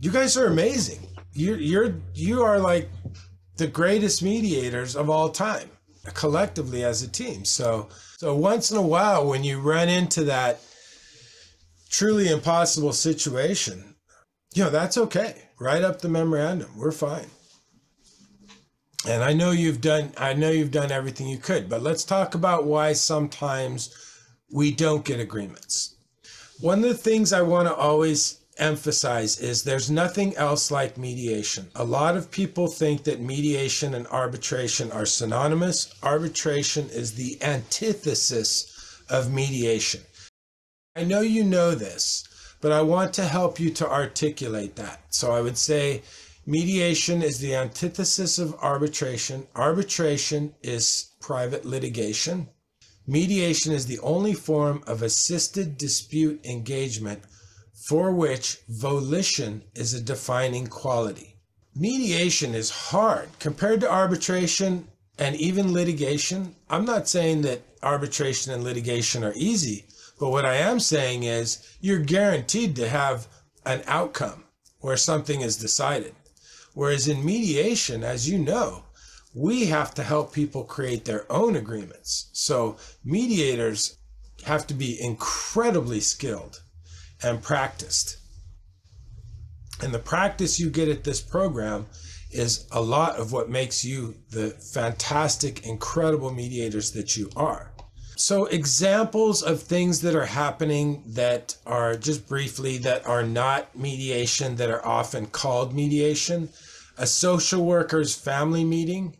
you guys are amazing. You're you're you are like the greatest mediators of all time, collectively as a team. So so once in a while, when you run into that truly impossible situation, you know that's okay. Write up the memorandum. We're fine. And I know you've done I know you've done everything you could, but let's talk about why sometimes we don't get agreements. One of the things I want to always emphasize is there's nothing else like mediation. A lot of people think that mediation and arbitration are synonymous. Arbitration is the antithesis of mediation. I know you know this, but I want to help you to articulate that. So I would say mediation is the antithesis of arbitration. Arbitration is private litigation. Mediation is the only form of assisted dispute engagement for which volition is a defining quality. Mediation is hard compared to arbitration and even litigation. I'm not saying that arbitration and litigation are easy, but what I am saying is you're guaranteed to have an outcome where something is decided. Whereas in mediation, as you know, we have to help people create their own agreements. So mediators have to be incredibly skilled and practiced. And the practice you get at this program is a lot of what makes you the fantastic, incredible mediators that you are. So, examples of things that are happening that are just briefly that are not mediation, that are often called mediation a social worker's family meeting.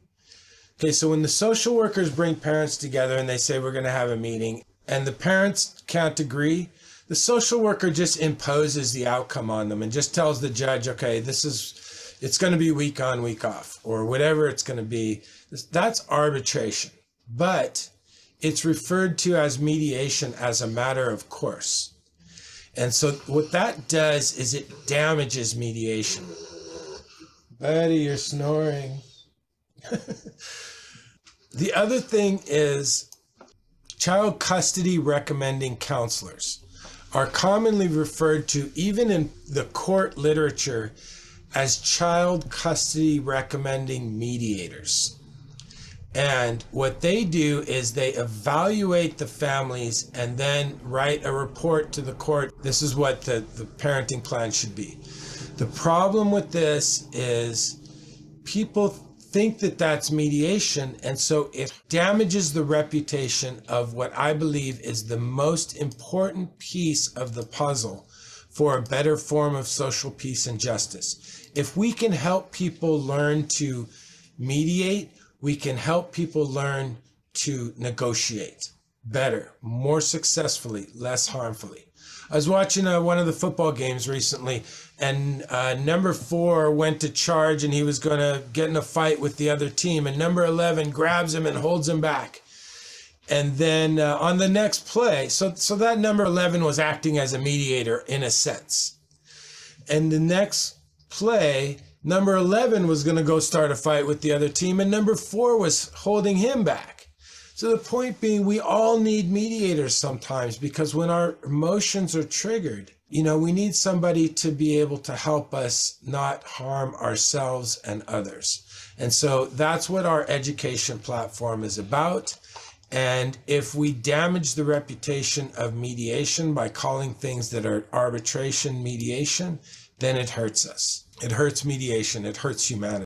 Okay, so when the social workers bring parents together and they say we're going to have a meeting and the parents can't agree, the social worker just imposes the outcome on them and just tells the judge, okay, this is, it's going to be week on, week off, or whatever it's going to be. That's arbitration. But it's referred to as mediation as a matter of course. And so what that does is it damages mediation. Buddy, you're snoring. the other thing is child custody recommending counselors are commonly referred to, even in the court literature, as child custody recommending mediators. And what they do is they evaluate the families and then write a report to the court. This is what the, the parenting plan should be. The problem with this is people think that that's mediation. And so it damages the reputation of what I believe is the most important piece of the puzzle for a better form of social peace and justice. If we can help people learn to mediate, we can help people learn to negotiate better, more successfully, less harmfully. I was watching uh, one of the football games recently, and uh, number four went to charge, and he was going to get in a fight with the other team, and number 11 grabs him and holds him back. And then uh, on the next play, so, so that number 11 was acting as a mediator in a sense. And the next play, number 11 was going to go start a fight with the other team, and number four was holding him back. So the point being, we all need mediators sometimes because when our emotions are triggered, you know, we need somebody to be able to help us not harm ourselves and others. And so that's what our education platform is about. And if we damage the reputation of mediation by calling things that are arbitration mediation, then it hurts us. It hurts mediation. It hurts humanity.